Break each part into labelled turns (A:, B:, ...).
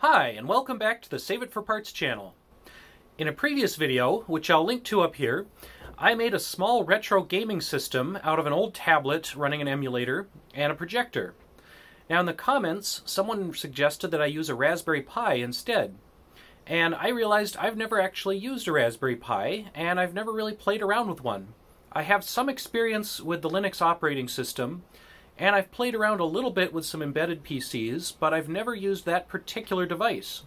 A: Hi, and welcome back to the Save It for Parts channel. In a previous video, which I'll link to up here, I made a small retro gaming system out of an old tablet running an emulator and a projector. Now in the comments, someone suggested that I use a Raspberry Pi instead. And I realized I've never actually used a Raspberry Pi, and I've never really played around with one. I have some experience with the Linux operating system, and I've played around a little bit with some embedded PCs, but I've never used that particular device.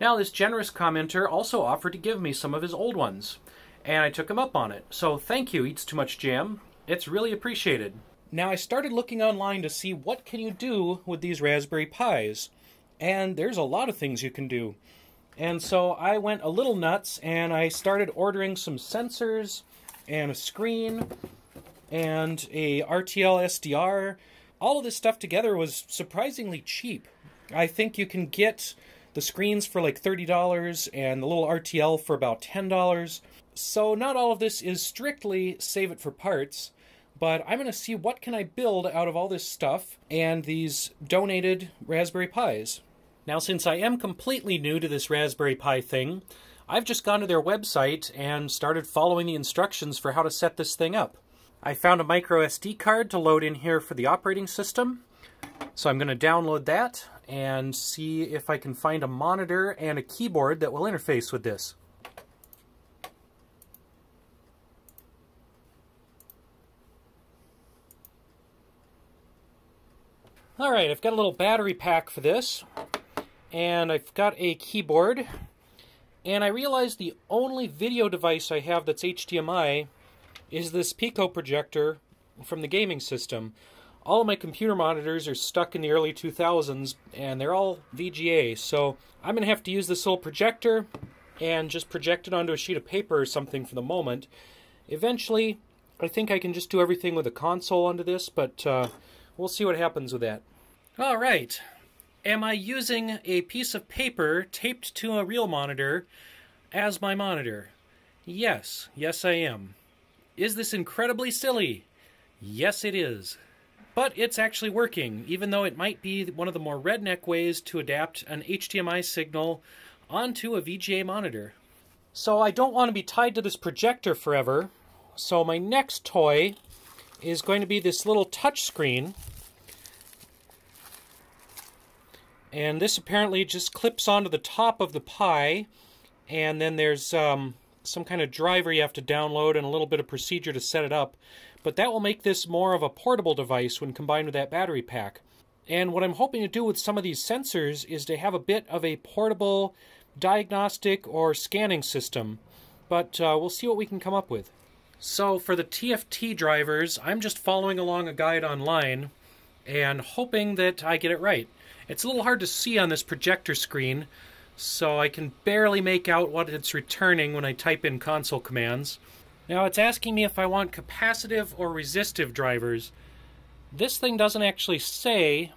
A: Now, this generous commenter also offered to give me some of his old ones, and I took him up on it. So thank you, Eats Too Much Jam. It's really appreciated. Now, I started looking online to see what can you do with these Raspberry Pis, and there's a lot of things you can do. And so I went a little nuts, and I started ordering some sensors and a screen and a RTL SDR. All of this stuff together was surprisingly cheap. I think you can get the screens for like $30 and the little RTL for about $10. So not all of this is strictly save it for parts, but I'm going to see what can I build out of all this stuff and these donated Raspberry Pis. Now since I am completely new to this Raspberry Pi thing, I've just gone to their website and started following the instructions for how to set this thing up. I found a micro SD card to load in here for the operating system. So I'm going to download that and see if I can find a monitor and a keyboard that will interface with this. Alright, I've got a little battery pack for this, and I've got a keyboard, and I realized the only video device I have that's HDMI is this Pico projector from the gaming system. All of my computer monitors are stuck in the early 2000s and they're all VGA, so I'm going to have to use this little projector and just project it onto a sheet of paper or something for the moment. Eventually, I think I can just do everything with a console onto this, but uh, we'll see what happens with that. All right. Am I using a piece of paper taped to a real monitor as my monitor? Yes, yes I am. Is this incredibly silly? Yes, it is. But it's actually working, even though it might be one of the more redneck ways to adapt an HDMI signal onto a VGA monitor. So I don't want to be tied to this projector forever, so my next toy is going to be this little touch screen. And this apparently just clips onto the top of the Pi, and then there's um, some kind of driver you have to download and a little bit of procedure to set it up. But that will make this more of a portable device when combined with that battery pack. And what I'm hoping to do with some of these sensors is to have a bit of a portable diagnostic or scanning system. But uh, we'll see what we can come up with. So for the TFT drivers, I'm just following along a guide online and hoping that I get it right. It's a little hard to see on this projector screen, so I can barely make out what it's returning when I type in console commands. Now it's asking me if I want capacitive or resistive drivers. This thing doesn't actually say,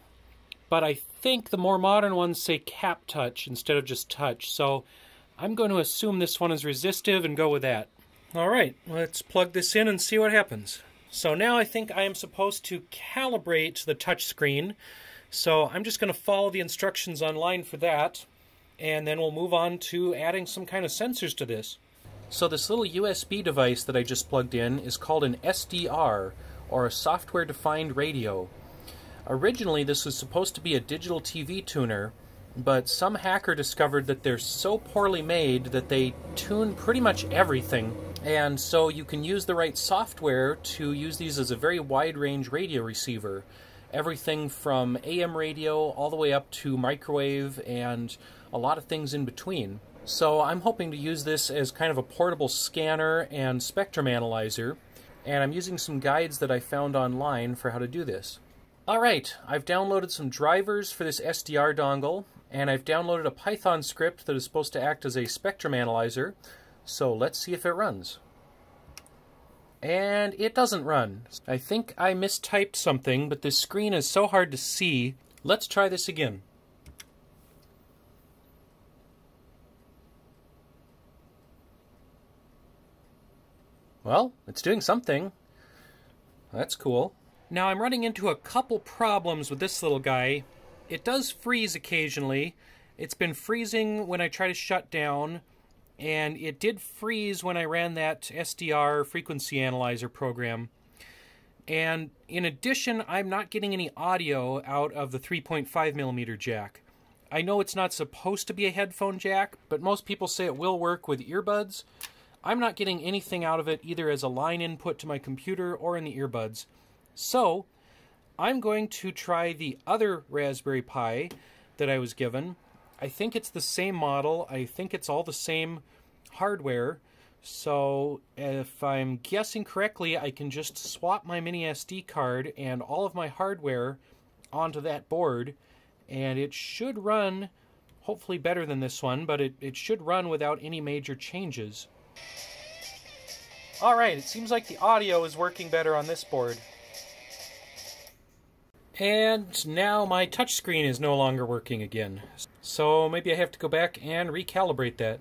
A: but I think the more modern ones say cap touch instead of just touch, so I'm going to assume this one is resistive and go with that. Alright, let's plug this in and see what happens. So now I think I am supposed to calibrate the touch screen, so I'm just going to follow the instructions online for that and then we'll move on to adding some kind of sensors to this. So this little USB device that I just plugged in is called an SDR, or a software-defined radio. Originally this was supposed to be a digital TV tuner, but some hacker discovered that they're so poorly made that they tune pretty much everything, and so you can use the right software to use these as a very wide-range radio receiver. Everything from AM radio all the way up to microwave and a lot of things in between. So I'm hoping to use this as kind of a portable scanner and spectrum analyzer, and I'm using some guides that I found online for how to do this. Alright, I've downloaded some drivers for this SDR dongle, and I've downloaded a Python script that is supposed to act as a spectrum analyzer, so let's see if it runs. And it doesn't run. I think I mistyped something, but this screen is so hard to see. Let's try this again. Well, it's doing something. That's cool. Now I'm running into a couple problems with this little guy. It does freeze occasionally, It's been freezing when I try to shut down, and it did freeze when I ran that SDR frequency analyzer program. And in addition, I'm not getting any audio out of the 3.5 millimeter jack. I know it's not supposed to be a headphone jack, but most people say it will work with earbuds. I'm not getting anything out of it either as a line input to my computer or in the earbuds. So, I'm going to try the other Raspberry Pi that I was given. I think it's the same model. I think it's all the same hardware. So if I'm guessing correctly, I can just swap my mini SD card and all of my hardware onto that board and it should run hopefully better than this one, but it, it should run without any major changes. Alright, it seems like the audio is working better on this board. And now my touchscreen is no longer working again. So maybe I have to go back and recalibrate that.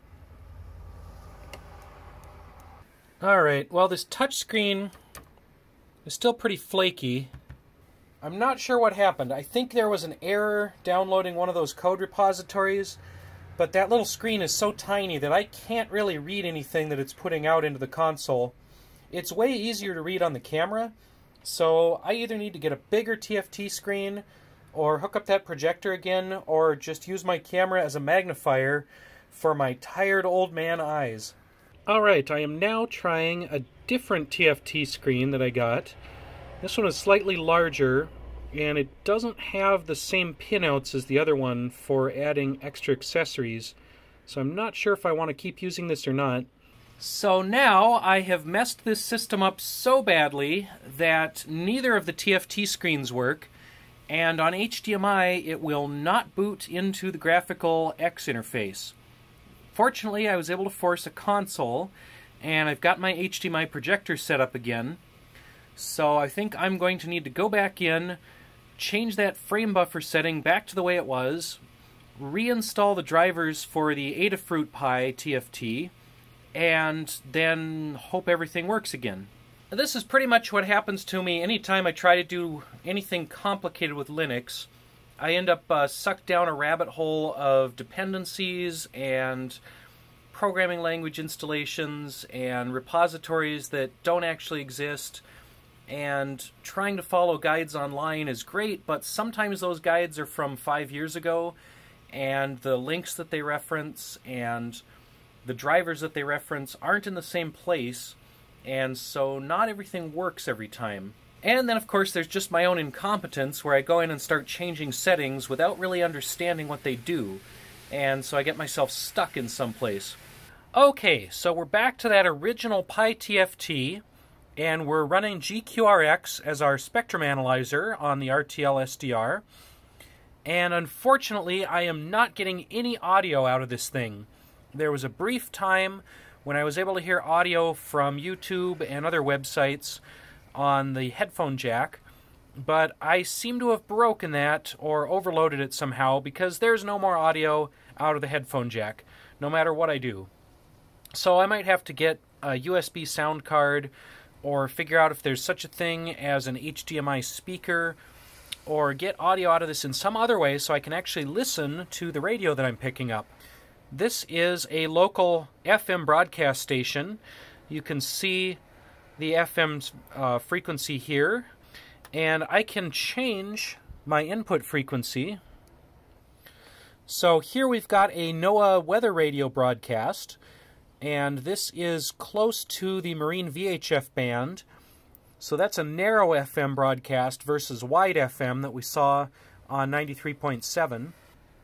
A: Alright, well this touchscreen is still pretty flaky. I'm not sure what happened. I think there was an error downloading one of those code repositories, but that little screen is so tiny that I can't really read anything that it's putting out into the console. It's way easier to read on the camera, so I either need to get a bigger TFT screen or hook up that projector again or just use my camera as a magnifier for my tired old man eyes. Alright, I am now trying a different TFT screen that I got. This one is slightly larger, and it doesn't have the same pinouts as the other one for adding extra accessories, so I'm not sure if I want to keep using this or not. So now I have messed this system up so badly that neither of the TFT screens work, and on HDMI it will not boot into the graphical X interface. Fortunately, I was able to force a console, and I've got my HDMI projector set up again. So I think I'm going to need to go back in, change that frame buffer setting back to the way it was, reinstall the drivers for the Adafruit Pi TFT, and then hope everything works again. This is pretty much what happens to me anytime I try to do anything complicated with Linux. I end up uh, sucked down a rabbit hole of dependencies and programming language installations and repositories that don't actually exist. And trying to follow guides online is great, but sometimes those guides are from five years ago, and the links that they reference and the drivers that they reference aren't in the same place, and so not everything works every time. And then, of course, there's just my own incompetence where I go in and start changing settings without really understanding what they do. And so I get myself stuck in some place. Okay, so we're back to that original PiTFT, and we're running GQRX as our spectrum analyzer on the RTL SDR. And unfortunately, I am not getting any audio out of this thing. There was a brief time when I was able to hear audio from YouTube and other websites on the headphone jack, but I seem to have broken that or overloaded it somehow because there's no more audio out of the headphone jack, no matter what I do. So I might have to get a USB sound card or figure out if there's such a thing as an HDMI speaker or get audio out of this in some other way so I can actually listen to the radio that I'm picking up. This is a local FM broadcast station. You can see the FM uh, frequency here, and I can change my input frequency. So here we've got a NOAA weather radio broadcast, and this is close to the Marine VHF band. So that's a narrow FM broadcast versus wide FM that we saw on 93.7.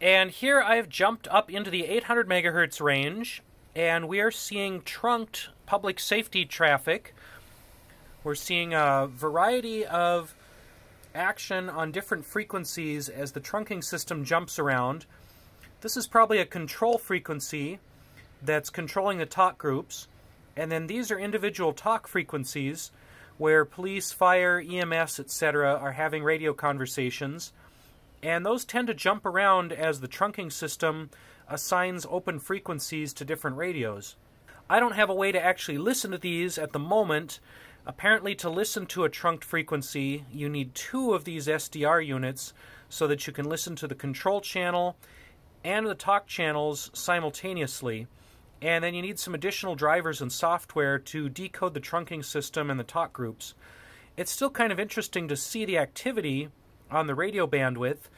A: And here I've jumped up into the 800 megahertz range, and we are seeing trunked public safety traffic we're seeing a variety of action on different frequencies as the trunking system jumps around. This is probably a control frequency that's controlling the talk groups. And then these are individual talk frequencies where police, fire, EMS, etc. are having radio conversations. And those tend to jump around as the trunking system assigns open frequencies to different radios. I don't have a way to actually listen to these at the moment Apparently, to listen to a trunked frequency, you need two of these SDR units so that you can listen to the control channel and the talk channels simultaneously. And then you need some additional drivers and software to decode the trunking system and the talk groups. It's still kind of interesting to see the activity on the radio bandwidth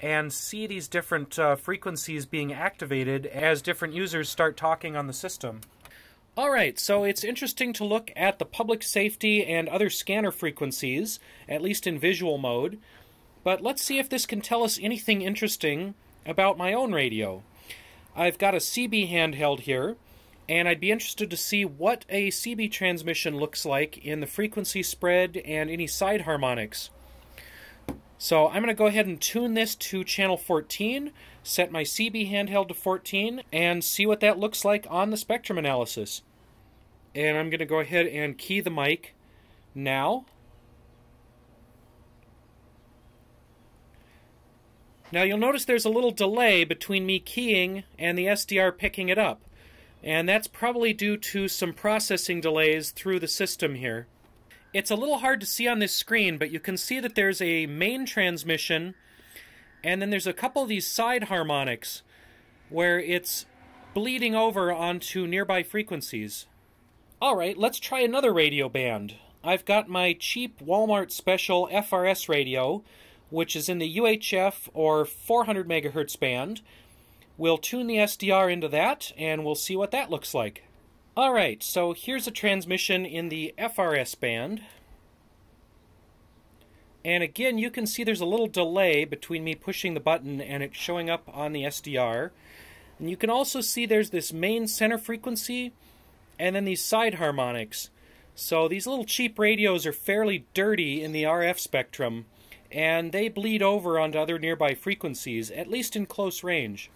A: and see these different uh, frequencies being activated as different users start talking on the system. All right, so it's interesting to look at the public safety and other scanner frequencies, at least in visual mode. But let's see if this can tell us anything interesting about my own radio. I've got a CB handheld here, and I'd be interested to see what a CB transmission looks like in the frequency spread and any side harmonics. So I'm going to go ahead and tune this to channel 14, set my CB handheld to 14, and see what that looks like on the spectrum analysis. And I'm going to go ahead and key the mic now. Now you'll notice there's a little delay between me keying and the SDR picking it up. And that's probably due to some processing delays through the system here. It's a little hard to see on this screen, but you can see that there's a main transmission, and then there's a couple of these side harmonics where it's bleeding over onto nearby frequencies. Alright, let's try another radio band. I've got my cheap Walmart special FRS radio, which is in the UHF or 400 megahertz band. We'll tune the SDR into that, and we'll see what that looks like. Alright, so here's a transmission in the FRS band. And again, you can see there's a little delay between me pushing the button and it showing up on the SDR. And you can also see there's this main center frequency and then these side harmonics. So these little cheap radios are fairly dirty in the RF spectrum, and they bleed over onto other nearby frequencies, at least in close range.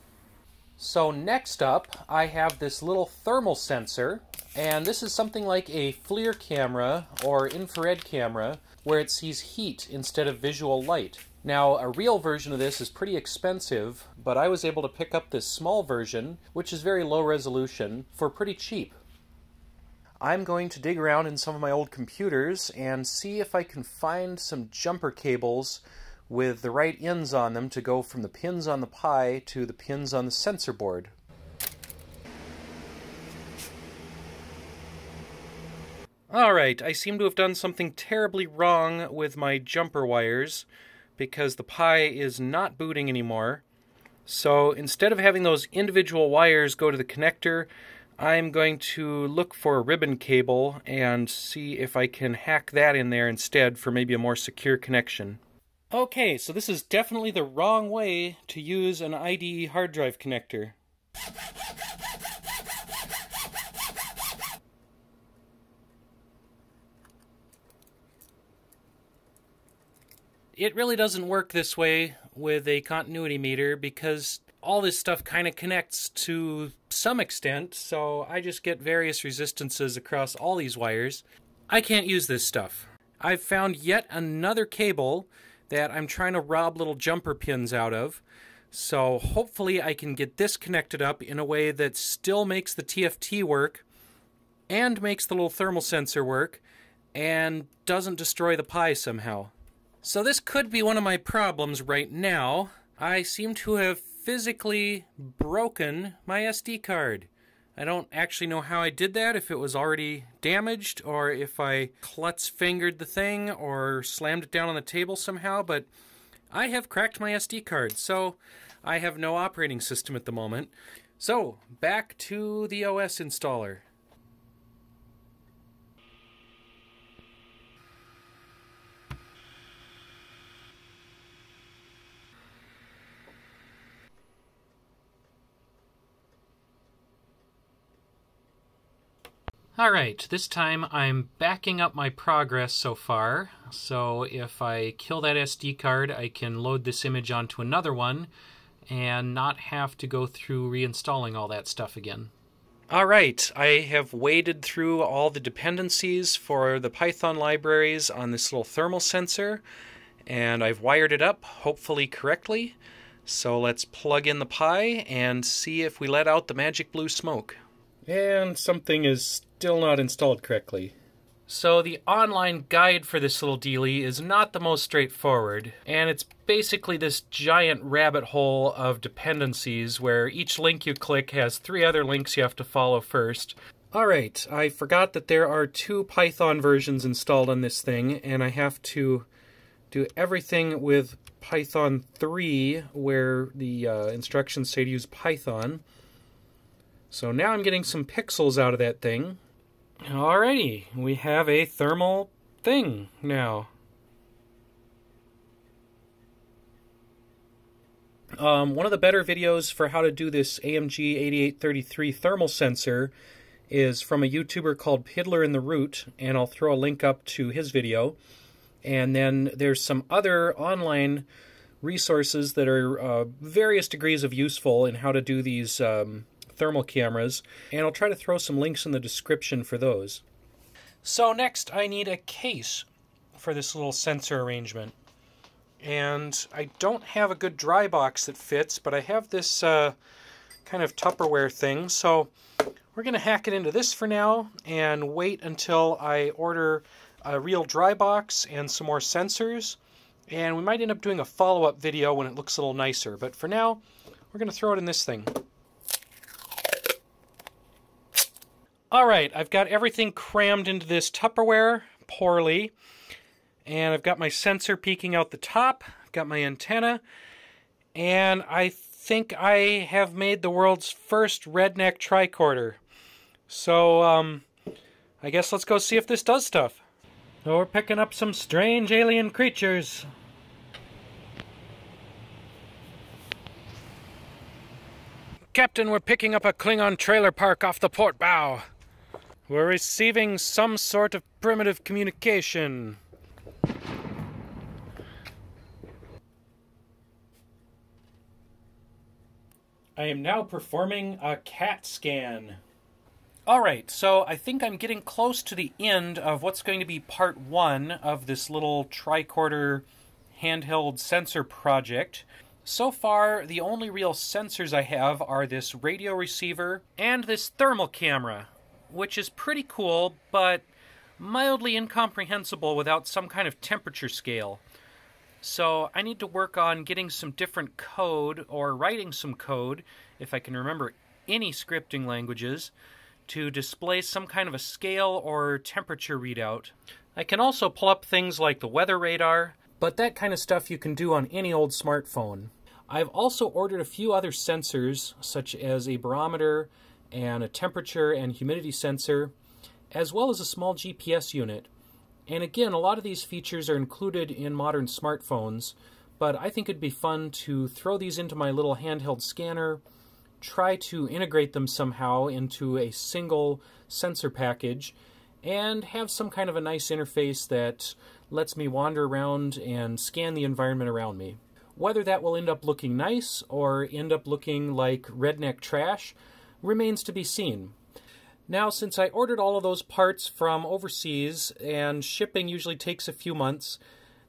A: So next up, I have this little thermal sensor, and this is something like a FLIR camera or infrared camera where it sees heat instead of visual light. Now, a real version of this is pretty expensive, but I was able to pick up this small version, which is very low resolution, for pretty cheap. I'm going to dig around in some of my old computers and see if I can find some jumper cables with the right ends on them to go from the pins on the Pi to the pins on the sensor board. Alright, I seem to have done something terribly wrong with my jumper wires because the Pi is not booting anymore. So instead of having those individual wires go to the connector, I'm going to look for a ribbon cable and see if I can hack that in there instead for maybe a more secure connection. Okay, so this is definitely the wrong way to use an IDE hard drive connector. It really doesn't work this way with a continuity meter because all this stuff kind of connects to some extent, so I just get various resistances across all these wires. I can't use this stuff. I've found yet another cable that I'm trying to rob little jumper pins out of. So hopefully I can get this connected up in a way that still makes the TFT work and makes the little thermal sensor work and doesn't destroy the Pi somehow. So this could be one of my problems right now. I seem to have physically broken my SD card. I don't actually know how I did that, if it was already damaged, or if I klutz fingered the thing, or slammed it down on the table somehow, but I have cracked my SD card, so I have no operating system at the moment. So, back to the OS installer. Alright, this time I'm backing up my progress so far. So if I kill that SD card, I can load this image onto another one and not have to go through reinstalling all that stuff again. Alright, I have waded through all the dependencies for the Python libraries on this little thermal sensor, and I've wired it up, hopefully correctly. So let's plug in the Pi and see if we let out the magic blue smoke. And something is still not installed correctly. So the online guide for this little dealie is not the most straightforward, and it's basically this giant rabbit hole of dependencies where each link you click has three other links you have to follow first. Alright, I forgot that there are two Python versions installed on this thing, and I have to do everything with Python 3 where the uh, instructions say to use Python. So now I'm getting some pixels out of that thing. Alrighty, we have a thermal thing now. Um, one of the better videos for how to do this AMG 8833 thermal sensor is from a YouTuber called Piddler in the Root, and I'll throw a link up to his video. And then there's some other online resources that are uh, various degrees of useful in how to do these um, thermal cameras, and I'll try to throw some links in the description for those. So next I need a case for this little sensor arrangement. And I don't have a good dry box that fits, but I have this uh, kind of Tupperware thing, so we're going to hack it into this for now and wait until I order a real dry box and some more sensors. And we might end up doing a follow-up video when it looks a little nicer. But for now, we're going to throw it in this thing. Alright, I've got everything crammed into this Tupperware poorly. And I've got my sensor peeking out the top. I've got my antenna. And I think I have made the world's first redneck tricorder. So, um, I guess let's go see if this does stuff. Oh, we're picking up some strange alien creatures. Captain, we're picking up a Klingon trailer park off the port bow. We're receiving some sort of primitive communication. I am now performing a CAT scan. Alright, so I think I'm getting close to the end of what's going to be part one of this little tricorder handheld sensor project. So far, the only real sensors I have are this radio receiver and this thermal camera, which is pretty cool, but mildly incomprehensible without some kind of temperature scale. So I need to work on getting some different code, or writing some code, if I can remember any scripting languages, to display some kind of a scale or temperature readout. I can also pull up things like the weather radar, but that kind of stuff you can do on any old smartphone. I've also ordered a few other sensors, such as a barometer and a temperature and humidity sensor, as well as a small GPS unit. And again, a lot of these features are included in modern smartphones, but I think it'd be fun to throw these into my little handheld scanner try to integrate them somehow into a single sensor package and have some kind of a nice interface that lets me wander around and scan the environment around me. Whether that will end up looking nice or end up looking like redneck trash remains to be seen. Now, since I ordered all of those parts from overseas and shipping usually takes a few months,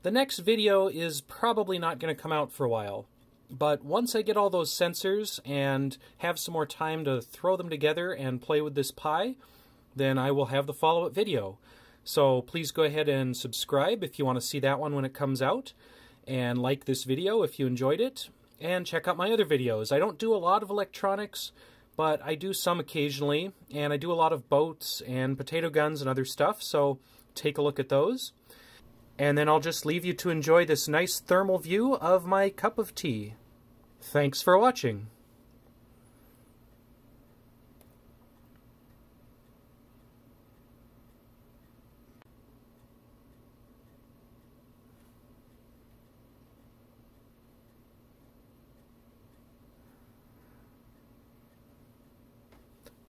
A: the next video is probably not going to come out for a while. But once I get all those sensors and have some more time to throw them together and play with this Pi, then I will have the follow-up video. So please go ahead and subscribe if you want to see that one when it comes out, and like this video if you enjoyed it, and check out my other videos. I don't do a lot of electronics, but I do some occasionally, and I do a lot of boats and potato guns and other stuff, so take a look at those. And then I'll just leave you to enjoy this nice thermal view of my cup of tea. Thanks for watching.